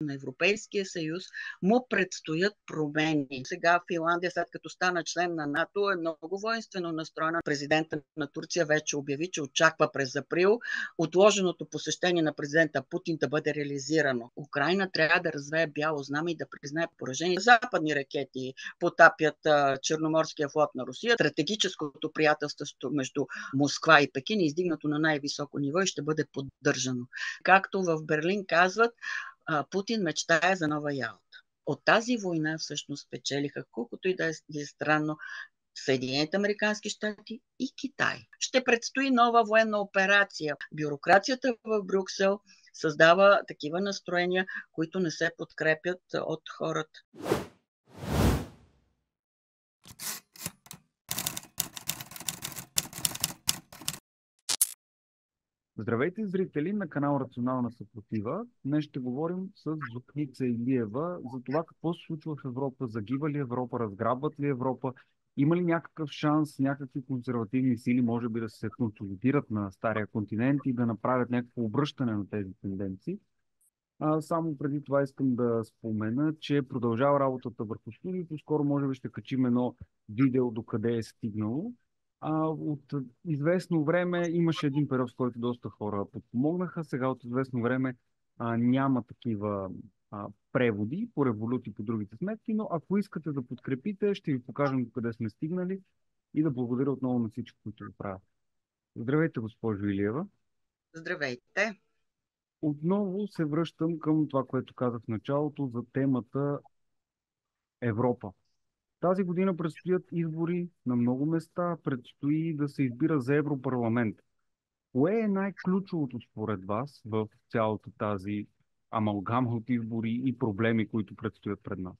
на Европейския съюз му предстоят промени. Сега Финландия, след като стана член на НАТО, е много воинствено настроена. Президента на Турция вече обяви, че очаква през април отложеното посещение на президента Путин да бъде реализирано. Украина трябва да развее бяло знаме и да признае поражение. Западни ракети потапят Черноморския флот на Русия. Стратегическото приятелство между Москва и Пекин е издигнато на най-високо ниво и ще бъде поддържано. Както в Берлин казват, Путин мечтае за нова Ялта. От тази война всъщност печелиха, колкото и да е, е странно, Съединените Американски щати и Китай. Ще предстои нова военна операция. Бюрокрацията в Брюксел създава такива настроения, които не се подкрепят от хората. Здравейте, зрители на канал Рационална съпротива. Днес ще говорим с Зукница Илиева за това какво се случва в Европа, загива ли Европа, разграбват ли Европа, има ли някакъв шанс някакви консервативни сили може би да се консолидират на Стария континент и да направят някакво обръщане на тези тенденции. А, само преди това искам да спомена, че продължава работата върху студиото. Скоро може би ще качим едно видео до къде е стигнало. А, от известно време имаше един период, в който доста хора подпомогнаха. Сега от известно време а, няма такива а, преводи по революти по другите сметки, но ако искате да подкрепите, ще ви покажем къде сме стигнали и да благодаря отново на всички, които го правят. Здравейте, госпожо Илиева. Здравейте. Отново се връщам към това, което казах в началото за темата Европа. Тази година предстоят избори на много места, предстои да се избира за Европарламент. Кое е най-ключовото според вас в цялата тази амалгама от избори и проблеми, които предстоят пред нас?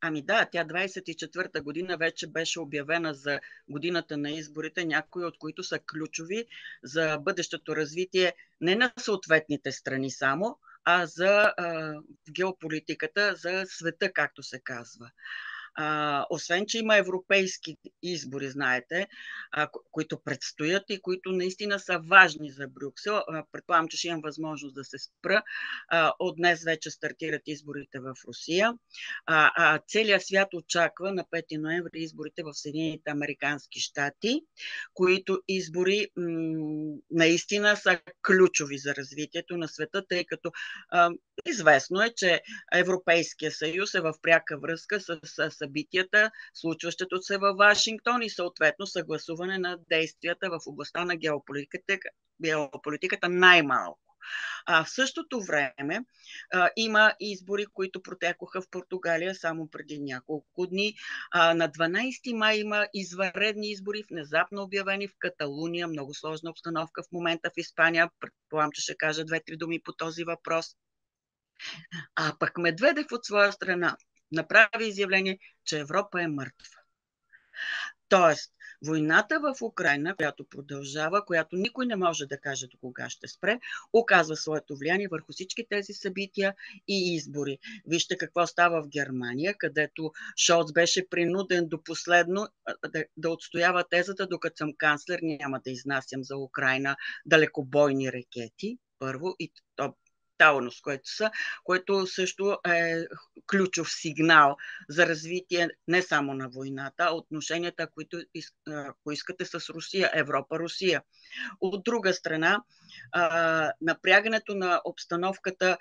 Ами да, тя 24-та година вече беше обявена за годината на изборите, някои от които са ключови за бъдещето развитие не на съответните страни само, а за а, геополитиката, за света, както се казва. А, освен, че има европейски избори, знаете, а, които предстоят и които наистина са важни за Брюксел. Предполагам, че ще имам възможност да се спра. А, от днес вече стартират изборите в Русия. А, а, целият свят очаква на 5 ноември изборите в Съединените Американски щати, които избори м- наистина са ключови за развитието на света, тъй като а, известно е, че Европейския съюз е в пряка връзка с, с събитията, случващото се във Вашингтон и съответно съгласуване на действията в областта на геополитиката, геополитиката най-малко. А в същото време а, има избори, които протекоха в Португалия само преди няколко дни. А, на 12 май има извънредни избори, внезапно обявени в Каталуния. Много сложна обстановка в момента в Испания. Предполагам, че ще кажа две-три думи по този въпрос. А пък Медведев от своя страна направи изявление, че Европа е мъртва. Тоест, войната в Украина, която продължава, която никой не може да каже до кога ще спре, оказва своето влияние върху всички тези събития и избори. Вижте какво става в Германия, където Шолц беше принуден до последно да, да отстоява тезата, докато съм канцлер, няма да изнасям за Украина далекобойни ракети, първо, и то Таунус, което, са, което също е ключов сигнал за развитие не само на войната, а отношенията, които ако искате с Русия, Европа-Русия. От друга страна, напрягането на обстановката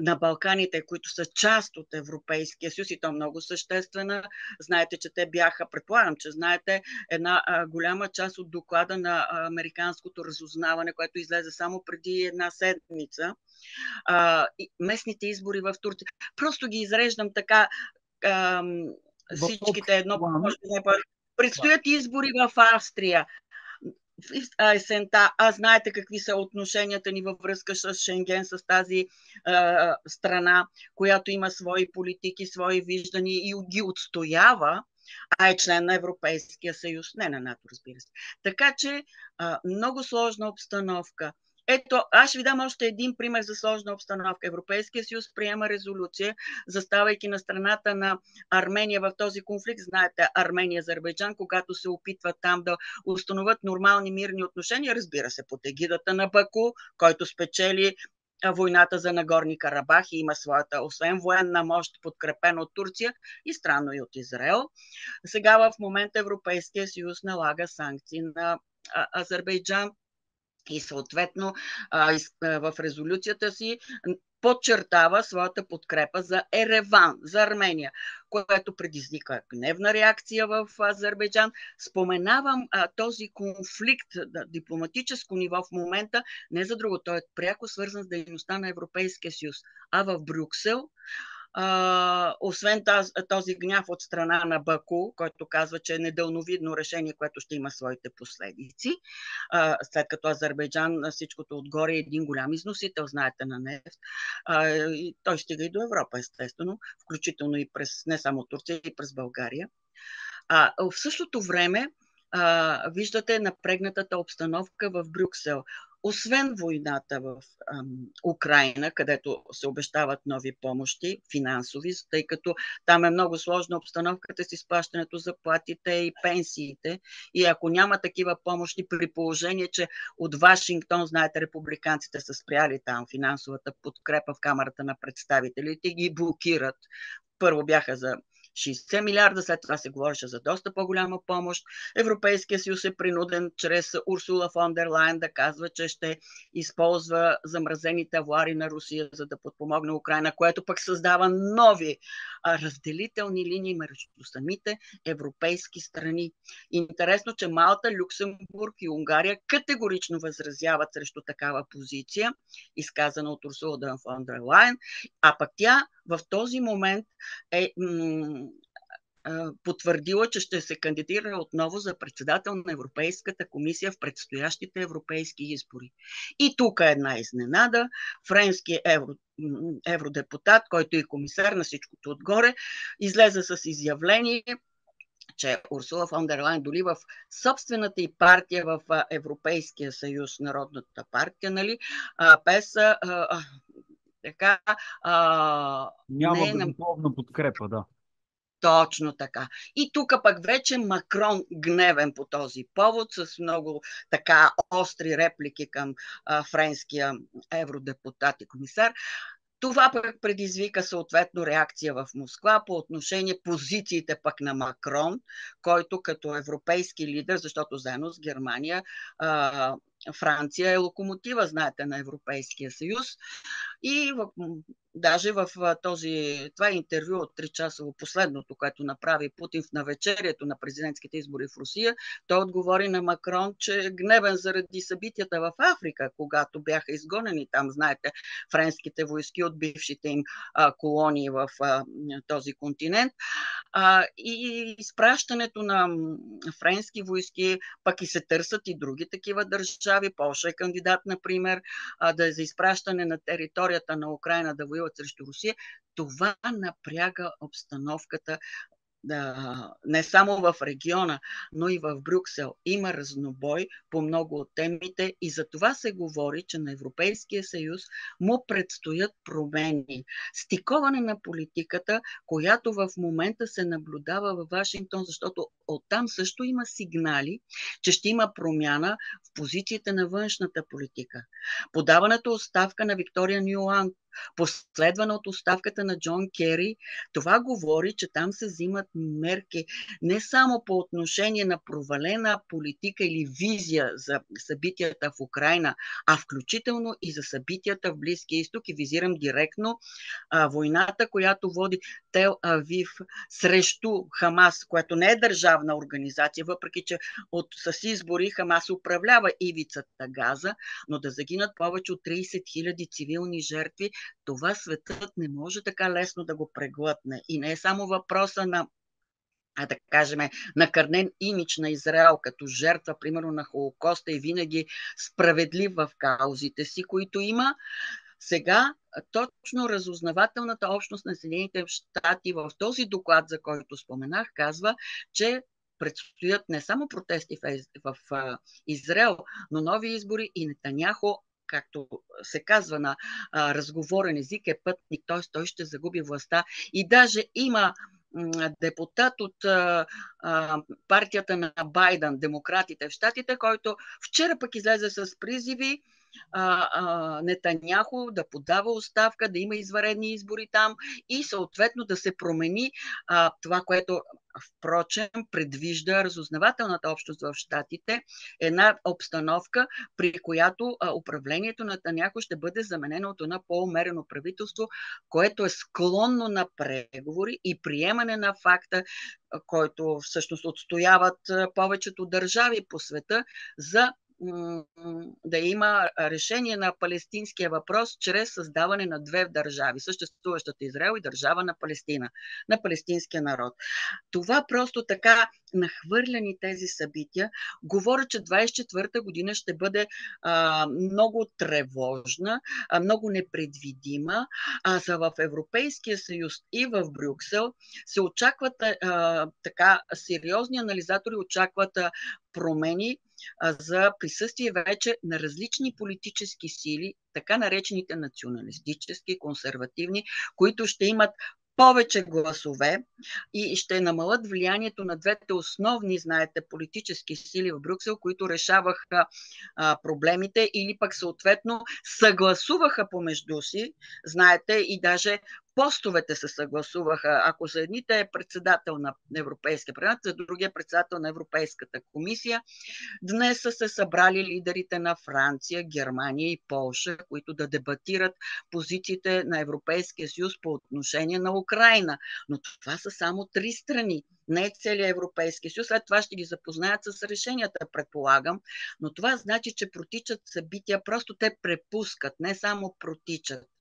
на Балканите, които са част от Европейския съюз и то много съществена. Знаете, че те бяха, предполагам, че знаете, една а, голяма част от доклада на американското разузнаване, което излезе само преди една седмица. А, местните избори в Турция. Просто ги изреждам така а, всичките едно. Предстоят избори в Австрия, есента, а знаете какви са отношенията ни във връзка с Шенген, с тази а, страна, която има свои политики, свои виждания и ги отстоява, а е член на Европейския съюз, не на НАТО, разбира се. Така че а, много сложна обстановка. Ето, аз ще ви дам още един пример за сложна обстановка. Европейския съюз приема резолюция, заставайки на страната на Армения в този конфликт. Знаете, Армения и Азербайджан, когато се опитват там да установят нормални мирни отношения, разбира се, под егидата на Баку, който спечели войната за Нагорни Карабах и има своята, освен военна мощ, подкрепена от Турция и странно и от Израел. Сега в момента Европейския съюз налага санкции на Азербайджан и съответно в резолюцията си подчертава своята подкрепа за Ереван, за Армения, което предизвика гневна реакция в Азербайджан. Споменавам а, този конфликт на дипломатическо ниво в момента, не за друго, той е пряко свързан с дейността на Европейския съюз, а в Брюксел а, освен тази, този гняв от страна на Баку, който казва, че е недълновидно решение, което ще има своите последици, а, след като Азербайджан всичкото отгоре е един голям износител, знаете, на нефт, а, и той стига и до Европа, естествено, включително и през, не само Турция, и през България. А, в същото време, а, виждате напрегнатата обстановка в Брюксел освен войната в ам, Украина, където се обещават нови помощи, финансови, тъй като там е много сложна обстановката с изплащането за платите и пенсиите. И ако няма такива помощи, при положение, че от Вашингтон, знаете, републиканците са спряли там финансовата подкрепа в Камерата на представителите, ги блокират. Първо бяха за 60 милиарда, след това се говореше за доста по-голяма помощ. Европейския съюз е принуден чрез Урсула фон дер Лайн да казва, че ще използва замразените авуари на Русия, за да подпомогне Украина, което пък създава нови разделителни линии между самите европейски страни. Интересно, че Малта, Люксембург и Унгария категорично възразяват срещу такава позиция, изказана от Урсула фон дер Лайн, а пък тя в този момент е потвърдила, че ще се кандидира отново за председател на Европейската комисия в предстоящите европейски избори. И тук е една изненада. Френски евро, евродепутат, който е комисар на всичкото отгоре, излезе с изявление, че Урсула фон дер Лайн доли в собствената и партия в Европейския съюз, Народната партия, нали, без така. А, Няма не, безусловна подкрепа, да. Точно така. И тук пък вече Макрон гневен по този повод, с много така остри реплики към а, френския евродепутат и комисар. Това пък предизвика съответно реакция в Москва по отношение позициите пък на Макрон, който като европейски лидер, защото заедно с Германия а, Франция е локомотива, знаете, на Европейския съюз. И даже в този, това е интервю от 3 часово, последното, което направи Путин в навечерието на президентските избори в Русия, той отговори на Макрон, че е гневен заради събитията в Африка, когато бяха изгонени там, знаете, френските войски от бившите им а, колонии в а, този континент. А, и изпращането на френски войски, пък и се търсят и други такива държави. Полша е кандидат, например, а, да е за изпращане на територията на Украина да воюват срещу Русия. Това напряга обстановката да, не само в региона, но и в Брюксел има разнобой по много от темите и за това се говори, че на Европейския съюз му предстоят промени. Стиковане на политиката, която в момента се наблюдава в Вашингтон, защото оттам също има сигнали, че ще има промяна в позициите на външната политика. Подаването оставка на Виктория Нюланд последвана от оставката на Джон Кери, това говори, че там се взимат мерки не само по отношение на провалена политика или визия за събитията в Украина, а включително и за събитията в Близкия изток и визирам директно а, войната, която води Тел Авив срещу Хамас, което не е държавна организация, въпреки че от, с избори Хамас управлява ивицата Газа, но да загинат повече от 30 000 цивилни жертви, това светът не може така лесно да го преглътне. И не е само въпроса на а да кажем, накърнен имидж на Израел като жертва, примерно на Холокоста и винаги справедлив в каузите си, които има. Сега точно разузнавателната общност на Съединените щати в този доклад, за който споменах, казва, че предстоят не само протести в, в Израел, но нови избори и Нетаняхо както се казва на а, разговорен език, е пътник, т.е. той ще загуби властта. И даже има депутат от а, партията на Байден, демократите в Штатите, който вчера пък излезе с призиви а, а, Нетаняхо да подава оставка, да има изваредни избори там и съответно да се промени а, това, което впрочем предвижда разузнавателната общност в Штатите една обстановка, при която управлението на Таняко ще бъде заменено от едно по-умерено правителство, което е склонно на преговори и приемане на факта, който всъщност отстояват повечето държави по света за да има решение на палестинския въпрос чрез създаване на две държави, съществуващата Израел и държава на Палестина, на палестинския народ. Това просто така нахвърляни тези събития, говорят, че 24-та година ще бъде а, много тревожна, а, много непредвидима, а за в Европейския съюз и в Брюксел се очакват а, така сериозни анализатори очакват а, промени за присъствие вече на различни политически сили, така наречените националистически, консервативни, които ще имат повече гласове и ще намалят влиянието на двете основни, знаете, политически сили в Брюксел, които решаваха а, проблемите или пък съответно съгласуваха помежду си, знаете, и даже постовете се съгласуваха. Ако за едните е председател на Европейския парламент, за другия е председател на Европейската комисия, днес са се събрали лидерите на Франция, Германия и Полша, които да дебатират позициите на Европейския съюз по отношение на Украина. Но това са само три страни не е целият Европейски съюз. След това ще ги запознаят с решенията, предполагам. Но това значи, че протичат събития, просто те препускат, не само протичат.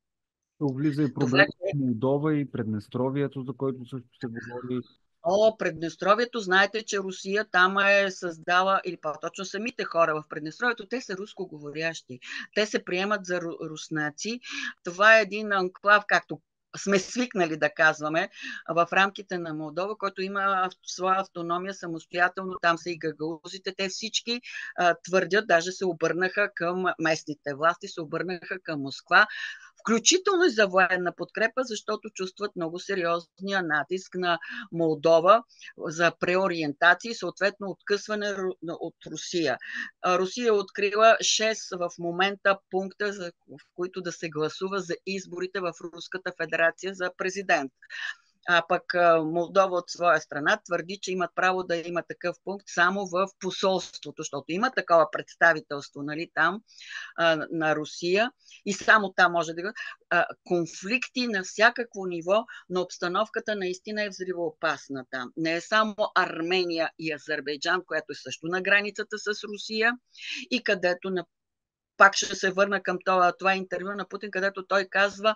Влиза и проблем с Молдова и Преднестровието, за който също се говори. О, Преднестровието, знаете, че Русия там е създала, или по-точно самите хора в Преднестровието, те са рускоговорящи. Те се приемат за руснаци. Това е един анклав, както сме свикнали да казваме, в рамките на Молдова, който има своя автономия самостоятелно. Там са и гагаузите. Те всички а, твърдят, даже се обърнаха към местните власти, се обърнаха към Москва включително и за военна подкрепа, защото чувстват много сериозния натиск на Молдова за преориентация и съответно откъсване от Русия. Русия е открила 6 в момента пункта, в които да се гласува за изборите в Руската федерация за президент. А пък Молдова от своя страна твърди, че имат право да има такъв пункт само в посолството, защото има такова представителство нали, там а, на Русия и само там може да а, конфликти на всякакво ниво, но обстановката наистина е взривоопасна там. Не е само Армения и Азербайджан, която е също на границата с Русия и където на пак ще се върна към това, това интервю на Путин, където той казва,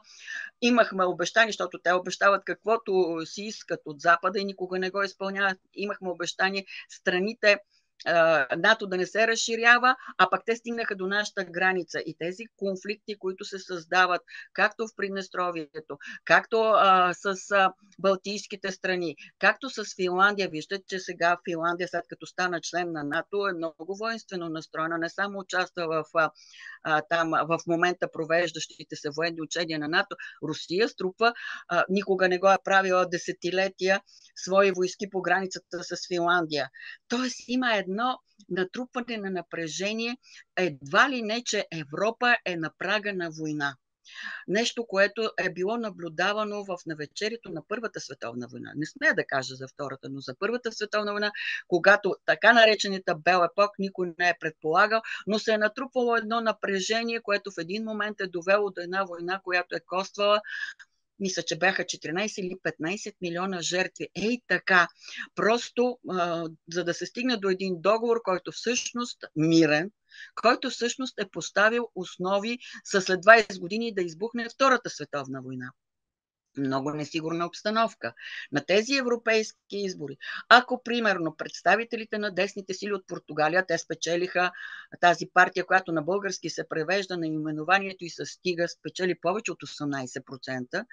имахме обещание, защото те обещават каквото си искат от Запада и никога не го изпълняват. Имахме обещание страните НАТО да не се разширява, а пък те стигнаха до нашата граница. И тези конфликти, които се създават, както в Приднестровието, както а, с а, Балтийските страни, както с Финландия, виждате, че сега Финландия, след като стана член на НАТО, е много воинствено настроена, не само участва в, а, там, в момента провеждащите се военни учения на НАТО, Русия струпва, а, никога не го е правила десетилетия свои войски по границата с Финландия. Тоест има едно натрупване на напрежение, едва ли не, че Европа е на прага на война. Нещо, което е било наблюдавано в навечерието на Първата световна война. Не смея да кажа за Втората, но за Първата световна война, когато така наречената Бел епок никой не е предполагал, но се е натрупвало едно напрежение, което в един момент е довело до една война, която е коствала мисля, че бяха 14 или 15 милиона жертви. Ей така, просто а, за да се стигне до един договор, който всъщност мирен, който всъщност е поставил основи със след 20 години да избухне Втората световна война много несигурна обстановка. На тези европейски избори, ако примерно представителите на десните сили от Португалия, те спечелиха тази партия, която на български се превежда на именованието и се стига, спечели повече от 18%,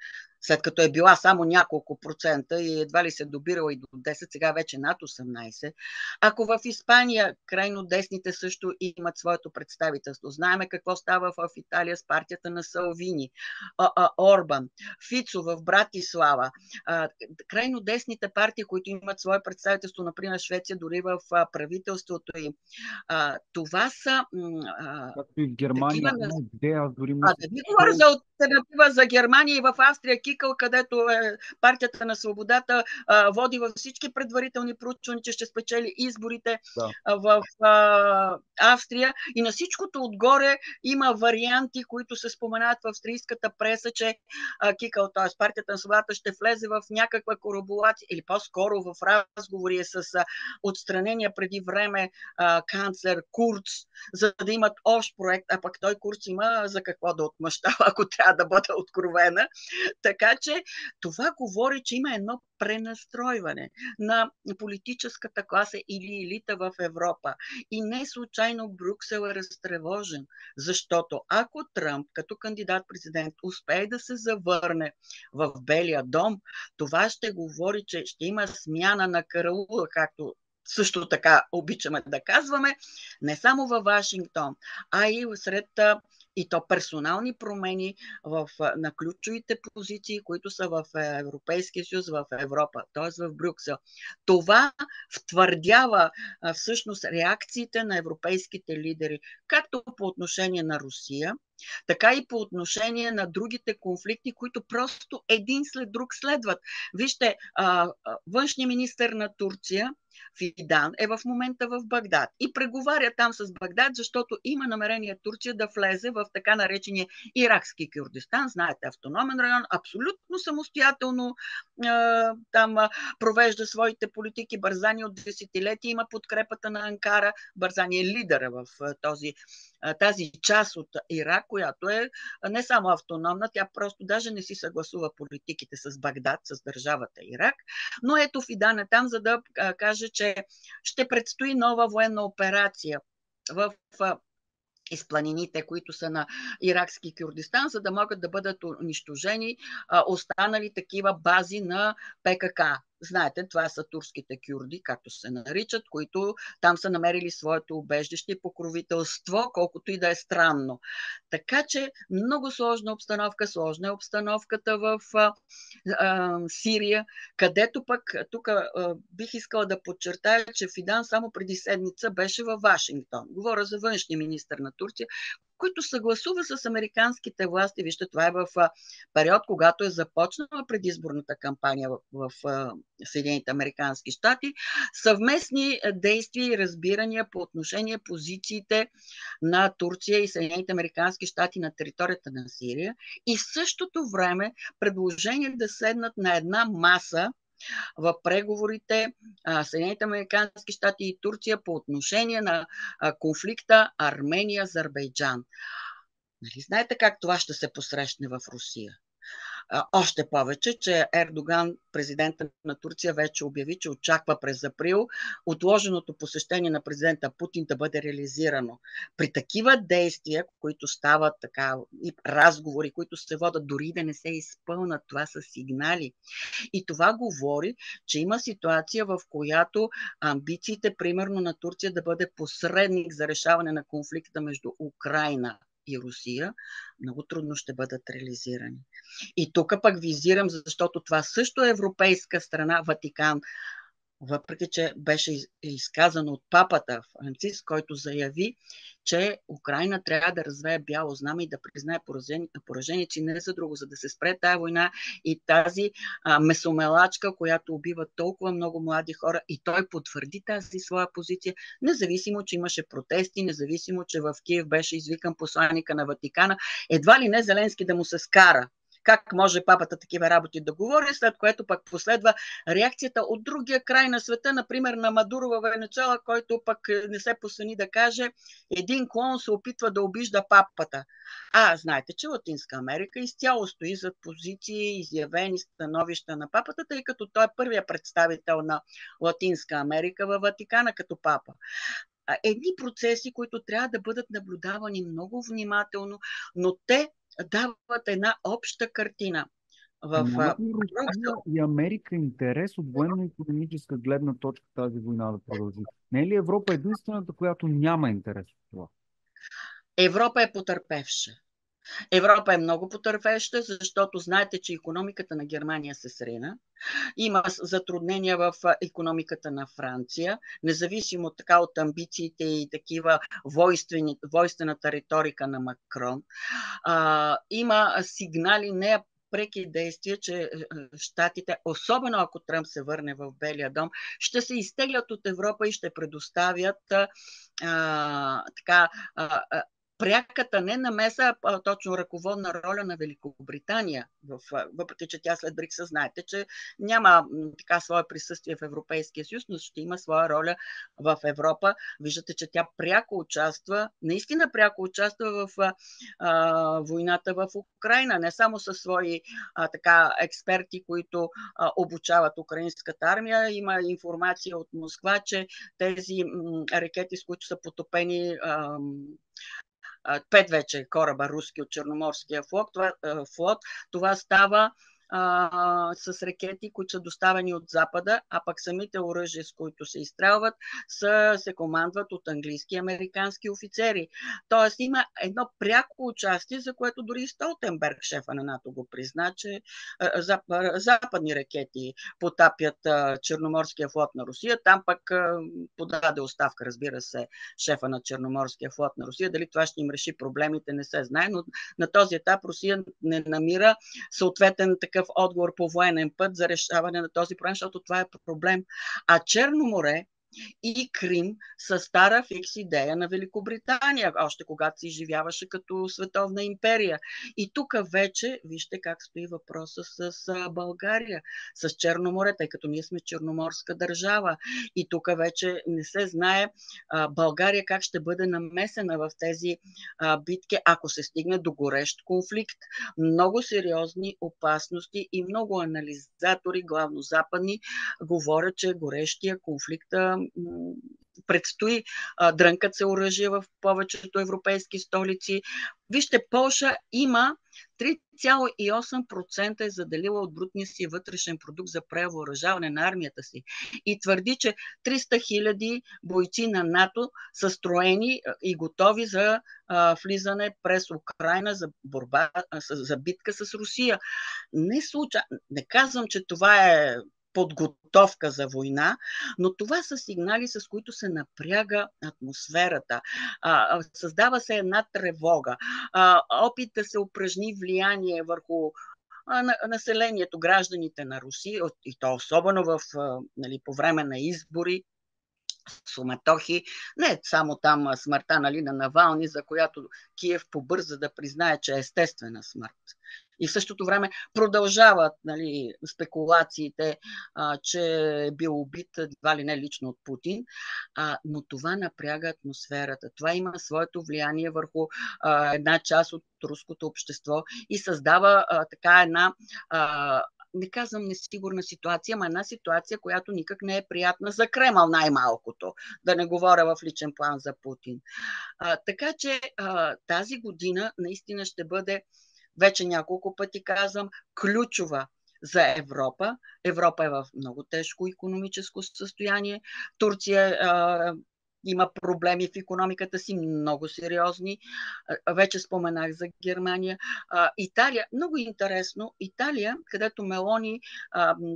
след като е била само няколко процента и едва ли се добирала и до 10, сега вече над 18. Ако в Испания крайно десните също имат своето представителство, знаеме какво става в Италия с партията на Салвини, Орбан, Фицо в Братислава, крайно десните партии, които имат свое представителство, например Швеция, дори в правителството им. Това са. Както и в Германия. Такива... Аз дори а, да ви говоря за альтернатива за Германия и в Австрия, Кикъл, където е партията на свободата а, води във всички предварителни проучвания, че ще спечели изборите да. в а, Австрия. И на всичкото отгоре има варианти, които се споменават в австрийската преса, че а, Кикъл, т.е. партията на свободата, ще влезе в някаква корабулация или по-скоро в разговори с а, отстранения преди време а, канцлер Курц, за да имат общ проект, а пък той Курц има за какво да отмъщава, ако трябва да бъда откровена. Така че това говори, че има едно пренастройване на политическата класа или елита в Европа. И не случайно Брюксел е разтревожен, защото ако Тръмп като кандидат-президент успее да се завърне в Белия дом, това ще говори, че ще има смяна на караула, както също така обичаме да казваме, не само във Вашингтон, а и сред и то персонални промени в, на ключовите позиции, които са в Европейския съюз, в Европа, т.е. в Брюксел. Това втвърдява всъщност реакциите на европейските лидери, както по отношение на Русия, така и по отношение на другите конфликти, които просто един след друг следват. Вижте, външния министр на Турция Фидан е в момента в Багдад и преговаря там с Багдад, защото има намерение Турция да влезе в така наречения иракски Кюрдистан. Знаете, автономен район, абсолютно самостоятелно там провежда своите политики. Бързани от десетилетия има подкрепата на Анкара. Бързани е лидера в този тази част от Ирак, която е не само автономна, тя просто даже не си съгласува политиките с Багдад, с държавата Ирак. Но ето Фидан е там, за да каже, че ще предстои нова военна операция в из планините, които са на иракски Кюрдистан, за да могат да бъдат унищожени останали такива бази на ПКК. Знаете, това са турските кюрди, както се наричат, които там са намерили своето убежище и покровителство, колкото и да е странно. Така че много сложна обстановка, сложна е обстановката в а, а, Сирия, където пък, тук бих искала да подчертая, че Фидан само преди седмица беше във Вашингтон. Говоря за външния министр на Турция, които съгласува с американските власти. Вижте, това е в период, когато е започнала предизборната кампания в, в, Съединените Американски щати, съвместни действия и разбирания по отношение позициите на Турция и Съединените Американски щати на територията на Сирия и в същото време предложение да седнат на една маса в преговорите Съединените Американски щати и Турция по отношение на конфликта Армения-Азербайджан. Нали знаете как това ще се посрещне в Русия? Още повече, че Ердоган, президента на Турция, вече обяви, че очаква през април отложеното посещение на президента Путин да бъде реализирано. При такива действия, които стават така, и разговори, които се водят дори да не се изпълнат, това са сигнали. И това говори, че има ситуация, в която амбициите, примерно на Турция, да бъде посредник за решаване на конфликта между Украина и Русия много трудно ще бъдат реализирани. И тук пък визирам, защото това също е европейска страна, Ватикан, въпреки че беше изказано от папата Франциск, който заяви, че Украина трябва да развее бяло знаме и да признае поражение, че не за друго, за да се спре тази война и тази а, месомелачка, която убива толкова много млади хора и той потвърди тази своя позиция, независимо, че имаше протести, независимо, че в Киев беше извикан посланника на Ватикана, едва ли не Зеленски да му се скара как може папата такива работи да говори, след което пък последва реакцията от другия край на света, например на Мадурова Венецуела, който пък не се посъни да каже, един клон се опитва да обижда папата. А, знаете, че Латинска Америка изцяло стои зад позиции, изявени становища на папата, тъй като той е първия представител на Латинска Америка във Ватикана като папа едни процеси, които трябва да бъдат наблюдавани много внимателно, но те дават една обща картина. в... Няма и Америка интерес от военно-економическа гледна точка тази война да продължи? Не е ли Европа единствената, която няма интерес от това? Европа е потърпевша. Европа е много потърпеща, защото знаете, че економиката на Германия се срина. Има затруднения в економиката на Франция, независимо така от амбициите и такива войствената риторика на Макрон. А, има сигнали не преки действия, че щатите, особено ако Тръмп се върне в Белия дом, ще се изтеглят от Европа и ще предоставят а, така, а, пряката не намеса, а точно ръководна роля на Великобритания, въпреки че тя след Брикса знаете, че няма така свое присъствие в Европейския съюз, но ще има своя роля в Европа. Виждате, че тя пряко участва, наистина пряко участва в а, войната в Украина, не само със свои а, така експерти, които а, обучават украинската армия. Има информация от Москва, че тези м, ракети, с които са потопени а, пет вече кораба руски от Черноморския флот. Това, флот, това става а, с ракети, които са доставени от Запада, а пък самите оръжия, с които се изстрелват, са, се командват от английски и американски офицери. Тоест има едно пряко участие, за което дори Столтенберг, шефа на НАТО, го призна, че а, зап, а, западни ракети потапят а, Черноморския флот на Русия. Там пък а, подаде оставка, разбира се, шефа на Черноморския флот на Русия. Дали това ще им реши проблемите, не се знае, но на този етап Русия не намира съответен такъв някакъв отговор по военен път за решаване на този проблем, защото това е проблем. А Черно море и Крим са стара фикс идея на Великобритания, още когато се изживяваше като световна империя. И тук вече, вижте как стои въпроса с България, с Черно море, тъй като ние сме черноморска държава. И тук вече не се знае България как ще бъде намесена в тези битки, ако се стигне до горещ конфликт. Много сериозни опасности и много анализатори, главно западни, говорят, че горещия конфликт предстои, дрънкат се оръжие в повечето европейски столици. Вижте, Полша има 3,8% е заделила от брутния си вътрешен продукт за превъоръжаване на армията си и твърди, че 300 хиляди бойци на НАТО са строени и готови за а, влизане през Украина за борба, за битка с Русия. Не, случа... не казвам, че това е подготовка за война, но това са сигнали, с които се напряга атмосферата. създава се една тревога. опит да се упражни влияние върху населението, гражданите на Русия, и то особено в, нали, по време на избори, суматохи. Не само там смъртта нали, на Навални, за която Киев побърза да признае, че е естествена смърт. И в същото време продължават нали, спекулациите, а, че е бил убит едва ли не лично от Путин, а, но това напряга атмосферата. Това има своето влияние върху а, една част от руското общество и създава а, така една а, не казвам несигурна ситуация, ама една ситуация, която никак не е приятна за Кремъл най-малкото, да не говоря в личен план за Путин. А, така че а, тази година наистина ще бъде, вече няколко пъти казвам, ключова за Европа. Европа е в много тежко економическо състояние. Турция а, има проблеми в економиката си, много сериозни. Вече споменах за Германия. Италия, много интересно, Италия, където Мелони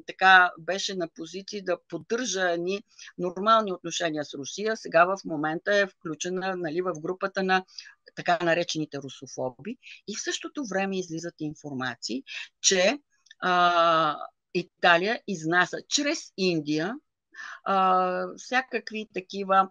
така беше на позиции да поддържа ни нормални отношения с Русия, сега в момента е включена нали, в групата на така наречените русофоби. И в същото време излизат информации, че Италия изнася чрез Индия всякакви такива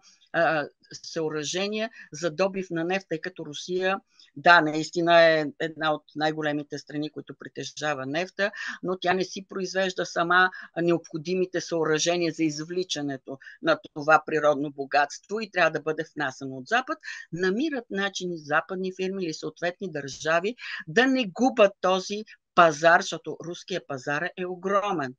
съоръжения за добив на нефт, тъй като Русия, да, наистина е една от най-големите страни, които притежава нефта, но тя не си произвежда сама необходимите съоръжения за извличането на това природно богатство и трябва да бъде внасено от Запад. Намират начини западни фирми или съответни държави да не губят този пазар, защото руския пазар е огромен.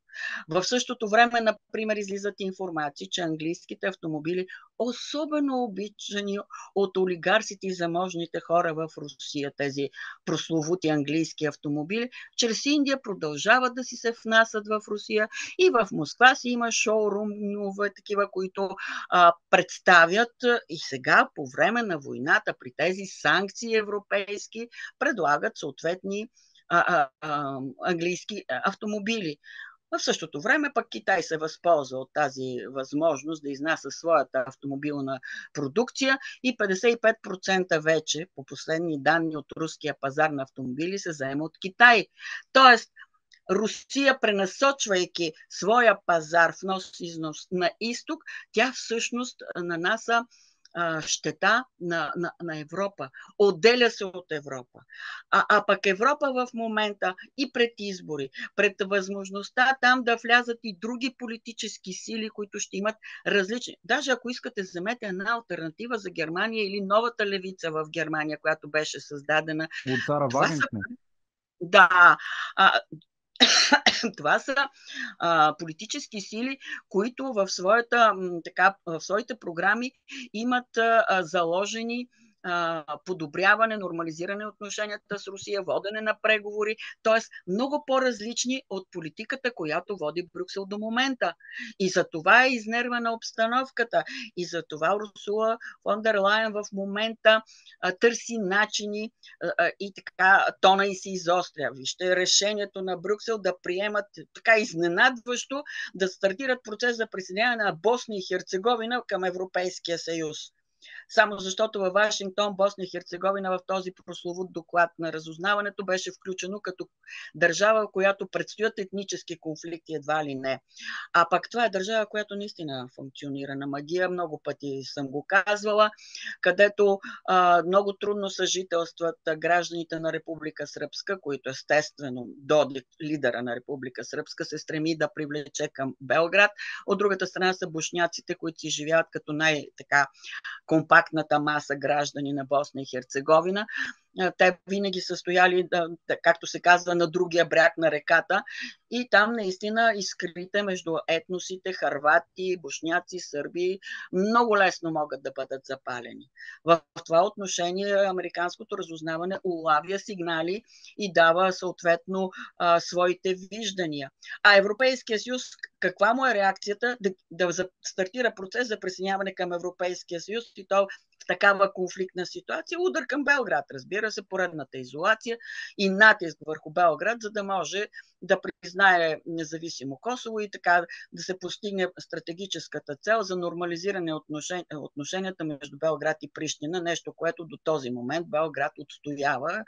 В същото време, например, излизат информации, че английските автомобили, особено обичани от олигарсите и заможните хора в Русия, тези прословути английски автомобили, чрез Индия продължават да си се внасят в Русия и в Москва си има шоурумове, такива, които а, представят и сега по време на войната при тези санкции европейски предлагат съответни английски автомобили. В същото време пък Китай се възползва от тази възможност да изнася своята автомобилна продукция и 55% вече, по последни данни от руския пазар на автомобили, се заема от Китай. Тоест, Русия, пренасочвайки своя пазар в нос-износ на изток, тя всъщност нанася а, щета на, на, на Европа. Отделя се от Европа. А, а пък Европа в момента и пред избори, пред възможността там да влязат и други политически сили, които ще имат различни. Даже ако искате, вземете една альтернатива за Германия или новата левица в Германия, която беше създадена. От Сара Вагенсне. Да, а, Това са а, политически сили, които в, своята, така, в своите програми имат а, заложени подобряване, нормализиране на отношенията с Русия, водене на преговори, т.е. много по-различни от политиката, която води Брюксел до момента. И за това е изнервана обстановката. И за това Урсула фон в момента а, търси начини а, и така тона и се изостря. Вижте решението на Брюксел да приемат така изненадващо да стартират процес за присъединяване на Босния и Херцеговина към Европейския съюз само защото във Вашингтон, Босния и Херцеговина в този прословут доклад на разузнаването беше включено като държава, в която предстоят етнически конфликти едва ли не. А пък това е държава, която наистина функционира на магия, много пъти съм го казвала, където а, много трудно съжителстват гражданите на Република Сръбска, които естествено Додик, лидера на Република Сръбска, се стреми да привлече към Белград. От другата страна са бушняците, които си живеят като най-така компактната маса граждани на Босна и Херцеговина, те винаги са стояли, както се казва, на другия бряг на реката и там наистина изкрите между етносите, харвати, бушняци, сърби, много лесно могат да бъдат запалени. В това отношение американското разузнаване улавя сигнали и дава съответно а, своите виждания. А Европейския съюз, каква му е реакцията да, да стартира процес за присъединяване към Европейския съюз и то такава конфликтна ситуация, удар към Белград, разбира се, поредната изолация и натиск върху Белград, за да може да признае независимо Косово и така да се постигне стратегическата цел за нормализиране отношенията между Белград и Прищина, нещо, което до този момент Белград отстоява.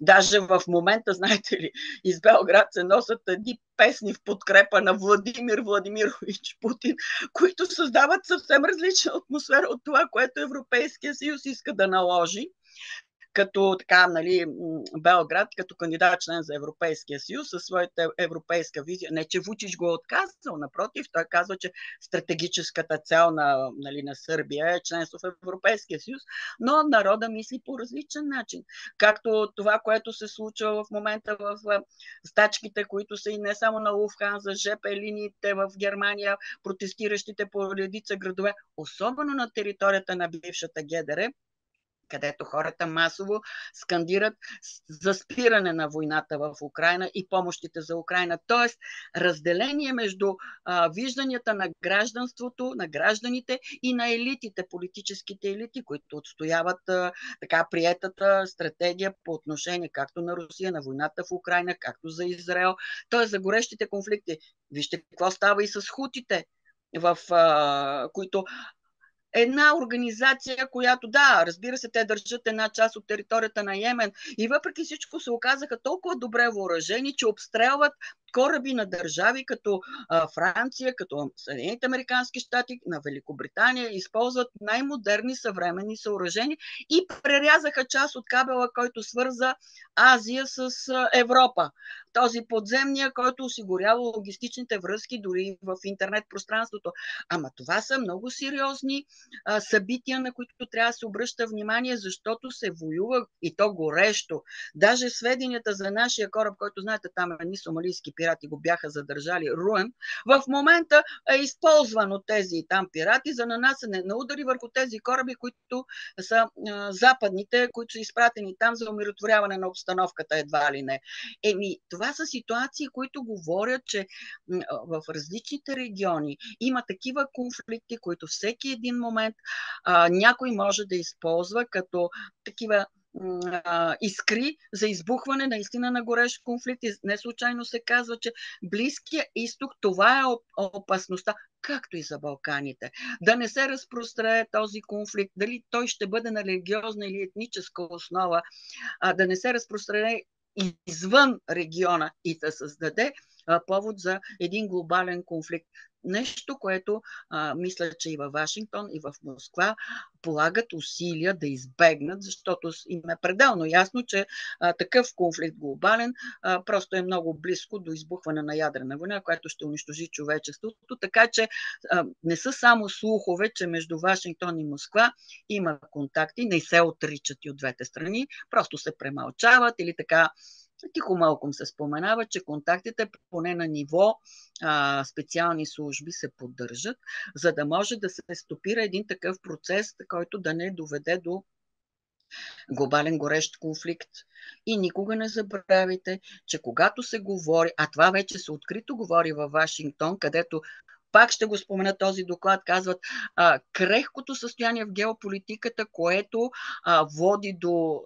Даже в момента, знаете ли, из Белград се носят едни песни в подкрепа на Владимир Владимирович Путин, които създават съвсем различна атмосфера от това, което Европейския съюз иска да наложи като така, нали, Белград, като кандидат член за Европейския съюз, със своята европейска визия. Не, че Вучич го е отказал, напротив, той казва, че стратегическата цел на, нали, на Сърбия е членство в Европейския съюз, но народа мисли по различен начин. Както това, което се случва в момента в стачките, които са и не само на за ЖП линиите в Германия, протестиращите по редица градове, особено на територията на бившата ГДР, където хората масово скандират за спиране на войната в Украина и помощите за Украина. Тоест, разделение между а, вижданията на гражданството, на гражданите и на елитите, политическите елити, които отстояват а, така приетата стратегия по отношение както на Русия, на войната в Украина, както за Израел, т.е. за горещите конфликти. Вижте какво става и с хутите в а, които една организация, която да, разбира се, те държат една част от територията на Йемен. И въпреки всичко се оказаха толкова добре въоръжени, че обстрелват кораби на държави като а, Франция, като Съединените Американски щати, на Великобритания използват най-модерни съвременни съоръжения и прерязаха част от кабела, който свърза Азия с Европа този подземния, който осигурява логистичните връзки дори в интернет пространството. Ама това са много сериозни а, събития, на които трябва да се обръща внимание, защото се воюва и то горещо. Даже сведенията за нашия кораб, който знаете, там едни сомалийски пирати го бяха задържали, Руен, в момента е използван от тези там пирати за нанасене на удари върху тези кораби, които са западните, които са изпратени там за умиротворяване на обстановката едва ли не. Еми, това са ситуации, които говорят, че в различните региони има такива конфликти, които всеки един момент а, някой може да използва като такива искри за избухване наистина на горещ конфликт. И не случайно се казва, че Близкия изток това е опасността, както и за Балканите. Да не се разпрострае този конфликт, дали той ще бъде на религиозна или етническа основа, а, да не се разпростране извън региона и да създаде повод за един глобален конфликт. Нещо, което а, мисля, че и във Вашингтон, и в Москва полагат усилия да избегнат, защото им е пределно ясно, че а, такъв конфликт глобален а, просто е много близко до избухване на ядрена война, която ще унищожи човечеството. Така че а, не са само слухове, че между Вашингтон и Москва има контакти, не се отричат и от двете страни, просто се премълчават или така Тихо малком се споменава, че контактите поне на ниво а, специални служби се поддържат, за да може да се стопира един такъв процес, който да не доведе до глобален горещ конфликт. И никога не забравяйте, че когато се говори, а това вече се открито говори във Вашингтон, където пак ще го спомена този доклад, казват а, крехкото състояние в геополитиката, което а, води до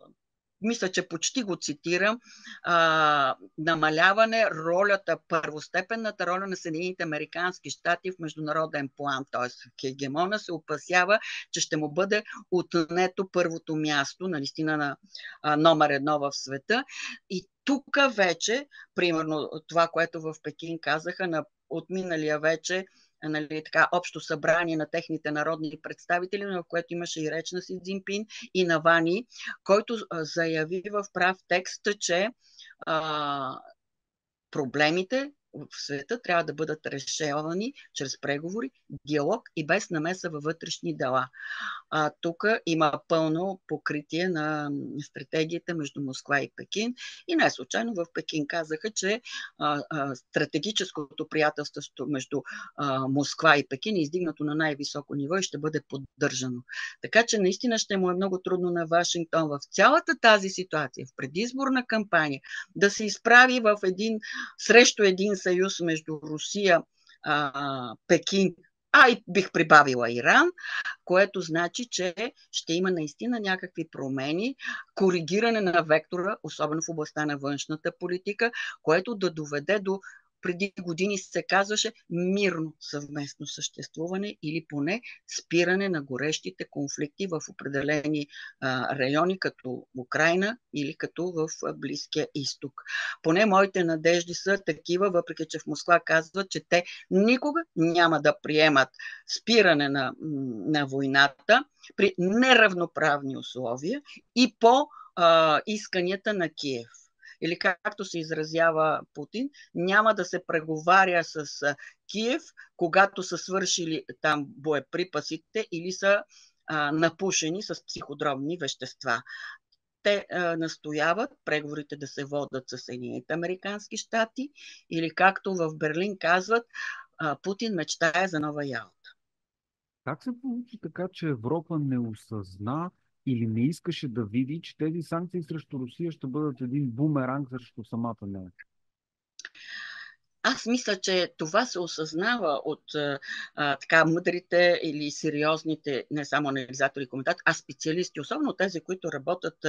мисля, че почти го цитирам, а, намаляване ролята, първостепенната роля на Съединените Американски щати в международен план. Т.е. Хегемона се опасява, че ще му бъде отнето първото място, наистина на а, номер едно в света. И тук вече, примерно това, което в Пекин казаха на отминалия вече нали, така, общо събрание на техните народни представители, в което имаше и реч на Си Цзинпин и на Вани, който заяви в прав текст, че а, проблемите в света трябва да бъдат решавани чрез преговори, диалог и без намеса във вътрешни дела. А, тук има пълно покритие на стратегията между Москва и Пекин. И не случайно в Пекин казаха, че а, а, стратегическото приятелство между а, Москва и Пекин е издигнато на най-високо ниво и ще бъде поддържано. Така че наистина ще му е много трудно на Вашингтон в цялата тази ситуация, в предизборна кампания, да се изправи в един, срещу един съюз между Русия, Пекин, а и бих прибавила Иран, което значи, че ще има наистина някакви промени, коригиране на вектора, особено в областта на външната политика, което да доведе до преди години се казваше мирно съвместно съществуване или поне спиране на горещите конфликти в определени а, райони, като Украина или като в Близкия изток. Поне моите надежди са такива, въпреки че в Москва казват, че те никога няма да приемат спиране на, на войната при неравноправни условия и по а, исканията на Киев или както се изразява Путин, няма да се преговаря с Киев, когато са свършили там боеприпасите или са а, напушени с психодробни вещества. Те а, настояват преговорите да се водят с Съединените Американски щати или както в Берлин казват, а, Путин мечтае за нова Ялта. Как се получи така, че Европа не осъзна или не искаше да види, че тези санкции срещу Русия ще бъдат един бумеранг срещу самата нея? Аз мисля, че това се осъзнава от а, така мъдрите или сериозните, не само анализатори и коментатори, а специалисти, особено тези, които работят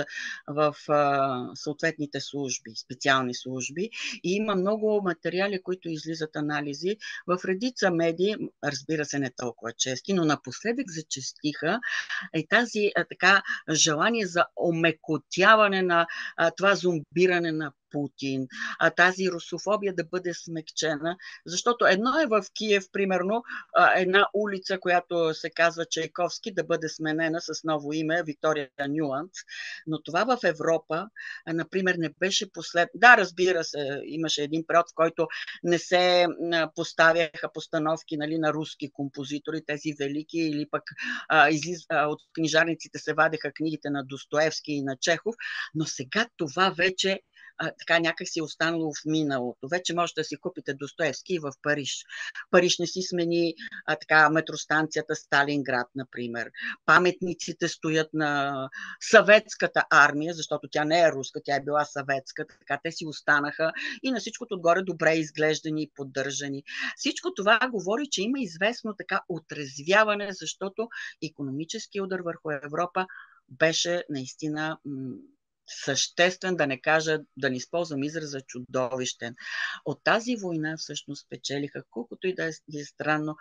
в а, съответните служби, специални служби. И има много материали, които излизат анализи в редица медии, разбира се, не толкова чести, но напоследък зачестиха и тази а, така желание за омекотяване на а, това зомбиране на Путин, а тази русофобия да бъде смекчена, защото едно е в Киев, примерно, една улица, която се казва Чайковски, да бъде сменена с ново име Виктория Нюанс, но това в Европа, например, не беше послед... Да, разбира се, имаше един период, в който не се поставяха постановки нали, на руски композитори, тези велики, или пък а, излиз... а, от книжарниците се вадеха книгите на Достоевски и на Чехов, но сега това вече а, така някак си е останало в миналото. Вече може да си купите Достоевски в Париж. Париж не си смени а, така метростанцията Сталинград, например. Паметниците стоят на съветската армия, защото тя не е руска, тя е била съветска, така те си останаха и на всичкото отгоре добре изглеждани и поддържани. Всичко това говори, че има известно така отрезвяване, защото економически удар върху Европа беше наистина съществен, да не кажа, да не използвам израза чудовищен. От тази война всъщност печелиха, колкото и да е, е странно,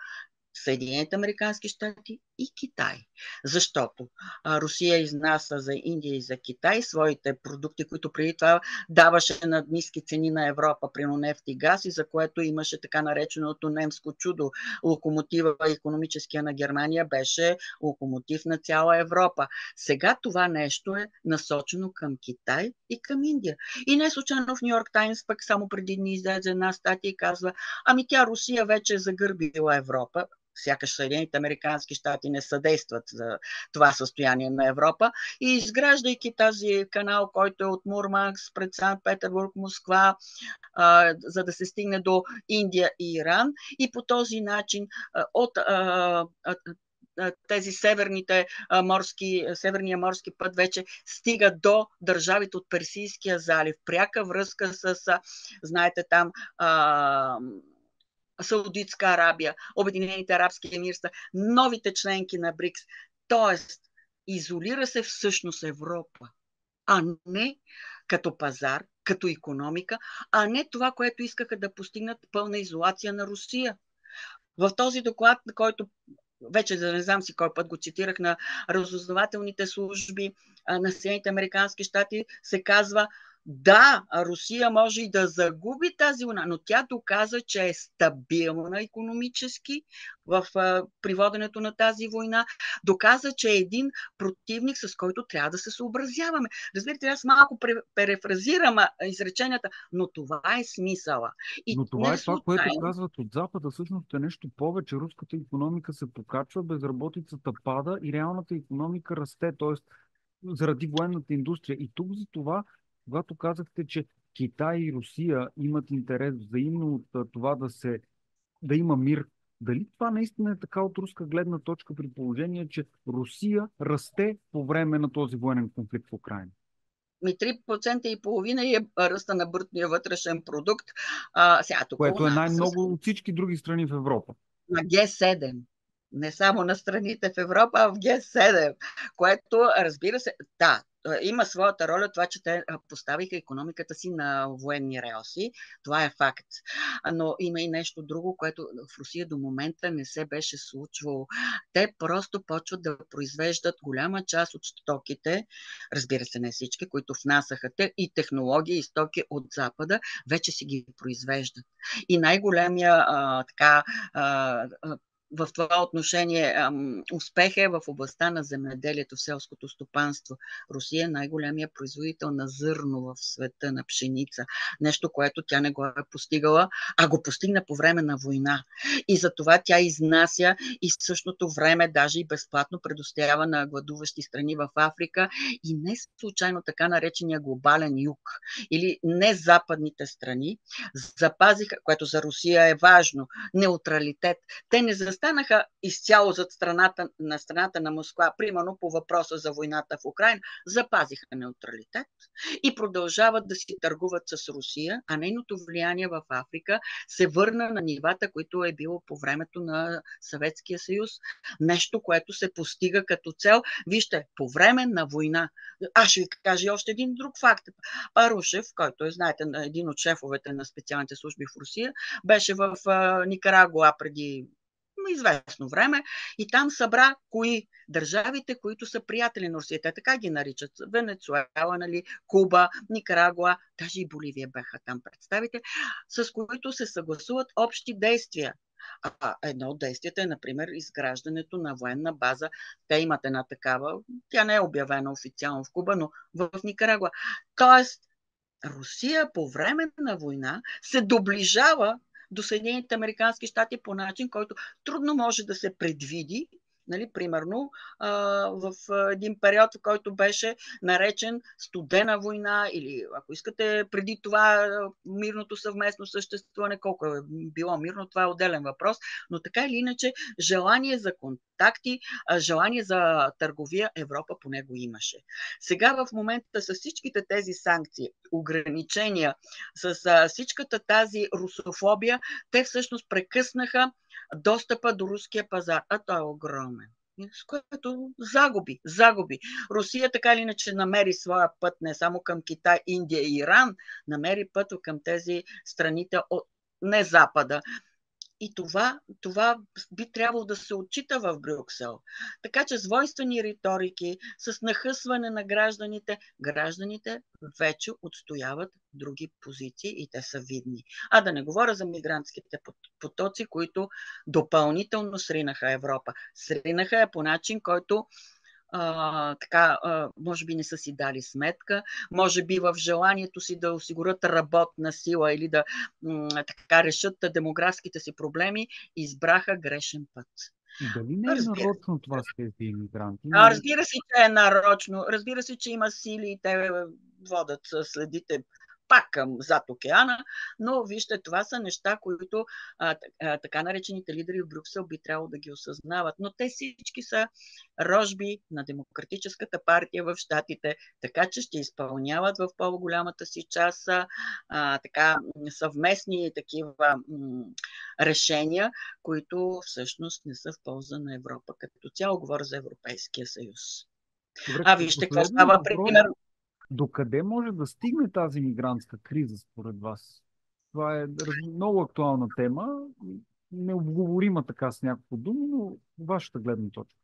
Съединените Американски щати и Китай. Защото а, Русия изнася за Индия и за Китай своите продукти, които преди това даваше на ниски цени на Европа, при нефт и газ, и за което имаше така нареченото немско чудо. Локомотива економическия на Германия беше локомотив на цяла Европа. Сега това нещо е насочено към Китай и към Индия. И не случайно в Нью Йорк Таймс пък само преди дни излезе една статия и казва, ами тя Русия вече е загърбила Европа сякаш Съединените Американски щати не съдействат за това състояние на Европа. И изграждайки тази канал, който е от Мурманс пред Санкт Петербург, Москва, а, за да се стигне до Индия и Иран. И по този начин а, от а, тези северните морски, северния морски път вече стига до държавите от Персийския залив. Пряка връзка с, знаете, там Саудитска Арабия, Обединените арабски емирства, новите членки на БРИКС. Тоест, изолира се всъщност Европа, а не като пазар, като економика, а не това, което искаха да постигнат пълна изолация на Русия. В този доклад, който вече да не знам си кой път го цитирах на разузнавателните служби на Съединените Американски щати, се казва да, Русия може и да загуби тази война, но тя доказа, че е стабилна економически в приводенето на тази война. Доказа, че е един противник, с който трябва да се съобразяваме. Разбирате, аз малко перефразирам изреченията, но това е смисъла. И но това е това, което казват от Запада. Всъщност е нещо повече. Руската економика се покачва, безработицата пада и реалната економика расте. Тоест, заради военната индустрия. И тук за това когато казахте, че Китай и Русия имат интерес взаимно от това да, се, да има мир, дали това наистина е така от руска гледна точка при положение, че Русия расте по време на този военен конфликт в Украина? Ми 3% и половина е ръста на брутния вътрешен продукт. А, сега, тук Което е най-много от всички други страни в Европа. На Г7 не само на страните в Европа, а в Г7, което, разбира се, да, има своята роля това, че те поставиха економиката си на военни релси. Това е факт. Но има и нещо друго, което в Русия до момента не се беше случвало. Те просто почват да произвеждат голяма част от стоките, разбира се, не всички, които внасяха те и технологии и стоки от Запада, вече си ги произвеждат. И най-големия а, така а, в това отношение успех е в областта на земеделието, в селското стопанство. Русия е най-големия производител на зърно в света, на пшеница. Нещо, което тя не го е постигала, а го постигна по време на война. И за това тя изнася и в същото време даже и безплатно предоставя на гладуващи страни в Африка и не случайно така наречения глобален юг или не западните страни запазиха, което за Русия е важно, неутралитет. Те не застанаха изцяло зад страната, на страната на Москва, примерно по въпроса за войната в Украина, запазиха неутралитет и продължават да си търгуват с Русия, а нейното влияние в Африка се върна на нивата, които е било по времето на Съветския съюз. Нещо, което се постига като цел. Вижте, по време на война. Аз ще ви кажа още един друг факт. Парушев, който е, знаете, един от шефовете на специалните служби в Русия, беше в Никарагуа преди известно време и там събра кои държавите, които са приятели на Русия. Те така ги наричат. Венецуела, нали, Куба, Никарагуа, даже и Боливия бяха там представите, с които се съгласуват общи действия а едно от действията е, например, изграждането на военна база. Те имат една такава, тя не е обявена официално в Куба, но в Никарагуа. Тоест, Русия по време на война се доближава до Съединените Американски щати по начин, който трудно може да се предвиди нали, примерно, в един период, в който беше наречен студена война или, ако искате, преди това мирното съвместно съществуване, колко е било мирно, това е отделен въпрос, но така или иначе, желание за контакти, желание за търговия Европа по него имаше. Сега в момента с всичките тези санкции, ограничения, с всичката тази русофобия, те всъщност прекъснаха достъпа до руския пазар, а той е огромен с което загуби, загуби. Русия така или иначе намери своя път не само към Китай, Индия и Иран, намери път към тези страните от не Запада. И това, това би трябвало да се отчита в Брюксел. Така че с войствени риторики, с нахъсване на гражданите, гражданите вече отстояват други позиции и те са видни. А да не говоря за мигрантските потоци, които допълнително сринаха Европа. Сринаха я по начин, който а, така, а, може би не са си дали сметка, може би в желанието си да осигурят работна сила или да м- така решат демографските си проблеми, избраха грешен път. Дали не е разбира нарочно това с тези иммигранти? А, разбира се, че е нарочно. Разбира се, че има сили и те водят следите пак към зад океана, но вижте, това са неща, които а, а, така наречените лидери в Брюксел би трябвало да ги осъзнават. Но те всички са рожби на Демократическата партия в Штатите, така че ще изпълняват в по-голямата си част а, така, съвместни такива м- решения, които всъщност не са в полза на Европа като цяло. Говоря за Европейския съюз. Добре, а вижте какво става, примерно Докъде може да стигне тази мигрантска криза според вас? Това е много актуална тема, необговорима така с няколко думи, но вашата гледна точка.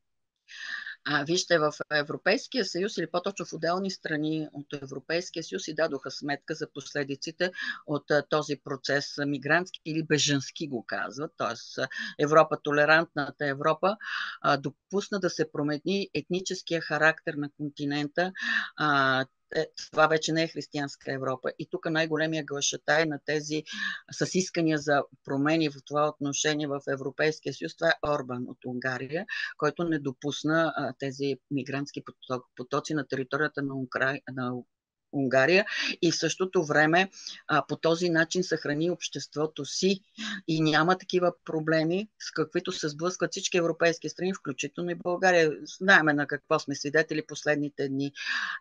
А, вижте, в Европейския съюз или по-точно в отделни страни от Европейския съюз и дадоха сметка за последиците от този процес мигрантски или беженски го казват. Тоест Европа, толерантната Европа, допусна да се промени етническия характер на континента, е, това вече не е християнска Европа. И тук най-големия глашатай на тези с искания за промени в това отношение в Европейския съюз, това е Орбан от Унгария, който не допусна а, тези мигрантски потоци на територията на, Укра... на Унгария и в същото време а, по този начин съхрани обществото си и няма такива проблеми, с каквито се сблъскват всички европейски страни, включително и България. Знаеме на какво сме свидетели последните дни.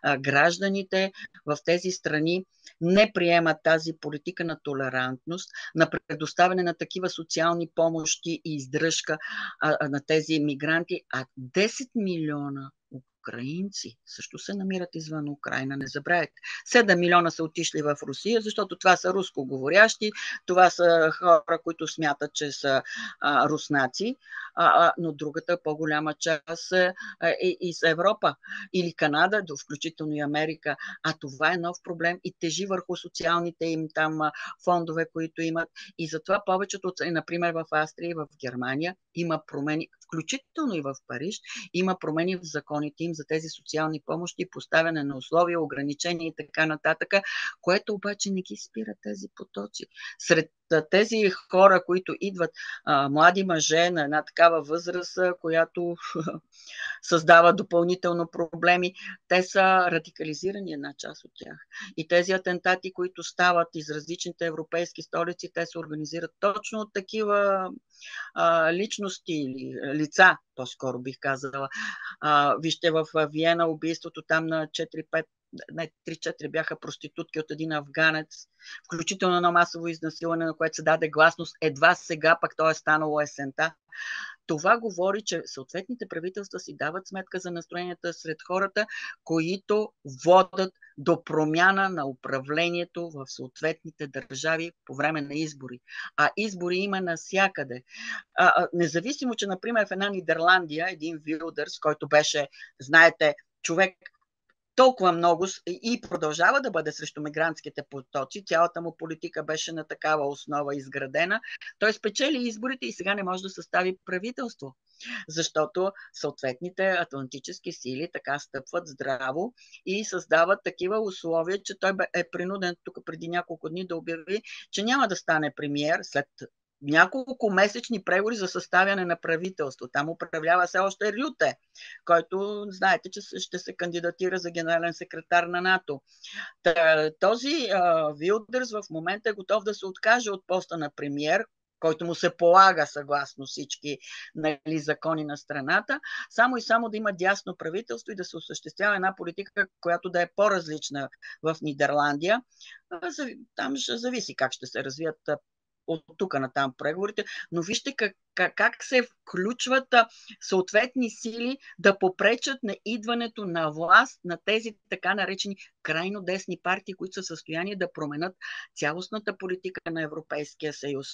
А, гражданите в тези страни не приемат тази политика на толерантност, на предоставяне на такива социални помощи и издръжка а, а, на тези мигранти, а 10 милиона украинци също се намират извън Украина. Не забравяйте. 7 милиона са отишли в Русия, защото това са рускоговорящи, това са хора, които смятат, че са а, руснаци, а, а, но другата по-голяма част е, е из Европа или Канада, до включително и Америка. А това е нов проблем и тежи върху социалните им там фондове, които имат. И затова повечето, например в Австрия и в Германия, има промени, включително и в Париж, има промени в законите им за тези социални помощи, поставяне на условия, ограничения и така нататък, което обаче не ги спира тези потоци. Сред тези хора, които идват, а, млади мъже на една такава възраст, която създава допълнително проблеми, те са радикализирани една част от тях. И тези атентати, които стават из различните европейски столици, те се организират точно от такива а, личности или лица, по-скоро бих казала. А, вижте в Виена убийството там на 4-5 не, 3-4 бяха проститутки от един афганец, включително на масово изнасилване, на което се даде гласност едва сега, пък то е станало есента. Това говори, че съответните правителства си дават сметка за настроенията сред хората, които водят до промяна на управлението в съответните държави по време на избори. А избори има навсякъде. А, независимо, че, например, в една Нидерландия, един Вилдърс, който беше, знаете, човек толкова много и продължава да бъде срещу мигрантските потоци. Цялата му политика беше на такава основа изградена. Той спечели изборите и сега не може да състави правителство, защото съответните атлантически сили така стъпват здраво и създават такива условия, че той е принуден тук преди няколко дни да обяви, че няма да стане премиер след няколко месечни преговори за съставяне на правителство. Там управлява все още Рюте, който знаете, че ще се кандидатира за генерален секретар на НАТО. Този Вилдърс в момента е готов да се откаже от поста на премьер, който му се полага съгласно всички нали, закони на страната, само и само да има дясно правителство и да се осъществява една политика, която да е по-различна в Нидерландия. Там ще зависи как ще се развият от тук на там преговорите, но вижте как, как, как се включват съответни сили да попречат на идването на власт на тези така наречени крайно десни партии, които са в състояние да променят цялостната политика на Европейския съюз.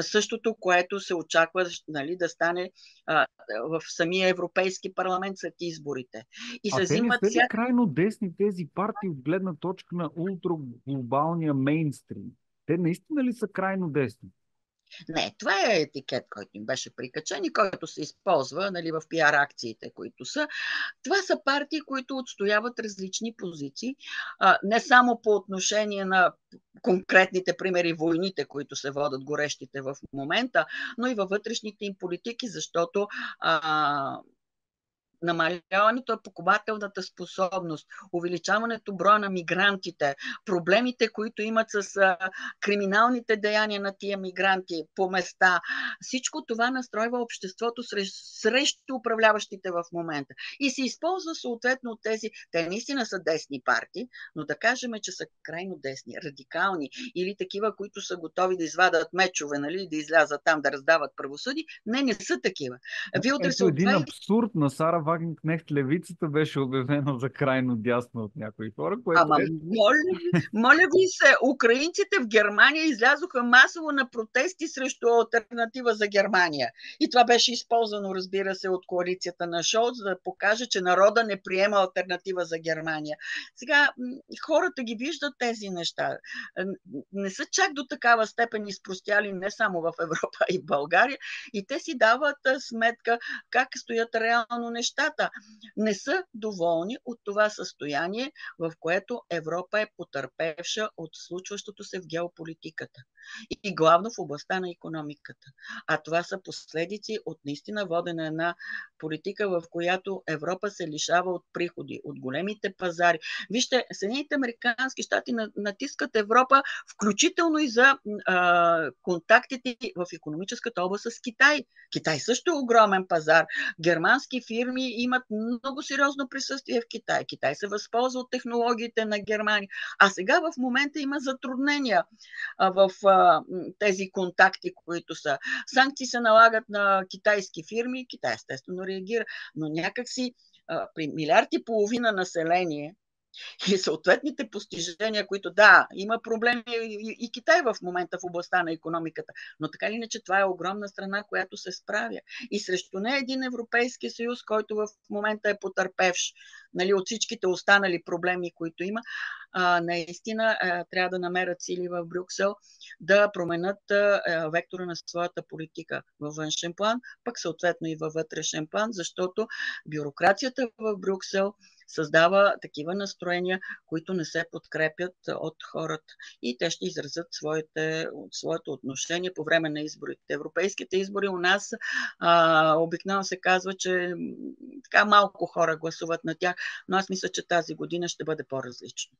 Същото, което се очаква нали, да стане а, в самия Европейски парламент след изборите. И се а взимат те не са ли крайно десни тези партии от гледна точка на ултраглобалния мейнстрим? Те наистина ли са крайно десни? Не, това е етикет, който им беше прикачен и който се използва нали, в пиар акциите, които са. Това са партии, които отстояват различни позиции, не само по отношение на конкретните примери войните, които се водят горещите в момента, но и във вътрешните им политики, защото намаляването на покупателната способност, увеличаването броя на мигрантите, проблемите, които имат с криминалните деяния на тия мигранти по места. Всичко това настройва обществото срещу, управляващите в момента. И се използва съответно от тези, те наистина са десни партии, но да кажем, че са крайно десни, радикални или такива, които са готови да извадат мечове, нали, да излязат там да раздават правосъди. Не, не са такива. Ето един абсурд на Сара Вагенкнехт левицата беше обявена за крайно дясно от някои хора. Което Ама, е... моля, моля ви се, украинците в Германия излязоха масово на протести срещу альтернатива за Германия. И това беше използвано, разбира се, от коалицията на Шолц, за да покаже, че народа не приема альтернатива за Германия. Сега хората ги виждат тези неща. Не са чак до такава степен изпростяли не само в Европа и в България. И те си дават сметка как стоят реално нещата не са доволни от това състояние, в което Европа е потърпевша от случващото се в геополитиката и главно в областта на економиката. А това са последици от наистина водена една политика, в която Европа се лишава от приходи, от големите пазари. Вижте, Съединените Американски щати натискат Европа, включително и за а, контактите в економическата област с Китай. Китай също е огромен пазар. Германски фирми имат много сериозно присъствие в Китай. Китай се възползва от технологиите на Германия. А сега в момента има затруднения в тези контакти, които са. Санкции се налагат на китайски фирми, Китай естествено реагира, но някакси при милиард и половина население, и съответните постижения, които да, има проблеми и, Китай в момента в областта на економиката, но така или иначе това е огромна страна, която се справя. И срещу нея един Европейски съюз, който в момента е потърпевш нали, от всичките останали проблеми, които има, а, наистина а, трябва да намерят сили в Брюксел да променят а, вектора на своята политика във външен план, пък съответно и във вътрешен план, защото бюрокрацията в Брюксел създава такива настроения, които не се подкрепят от хората. И те ще изразят своите, своето отношение по време на изборите. Европейските избори у нас а, обикновено се казва, че така малко хора гласуват на тях, но аз мисля, че тази година ще бъде по-различно.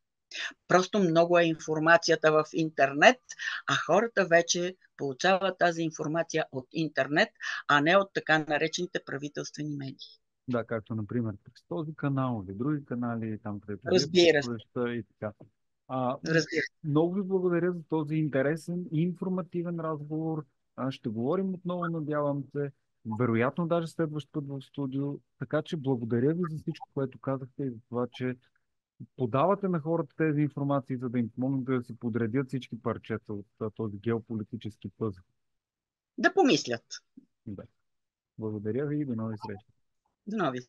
Просто много е информацията в интернет, а хората вече получават тази информация от интернет, а не от така наречените правителствени медии. Да, както, например, през този канал или други канали, там където Разбира се. и така. А, Разбира се. Много ви благодаря за този интересен и информативен разговор. А, ще говорим отново, надявам се. Вероятно, даже следващ път в студио. Така че благодаря ви за всичко, което казахте и за това, че подавате на хората тези информации, за да им помогнете да се подредят всички парчета от този геополитически пъзъл? Да помислят. Да. Благодаря ви и до нови срещи. До нови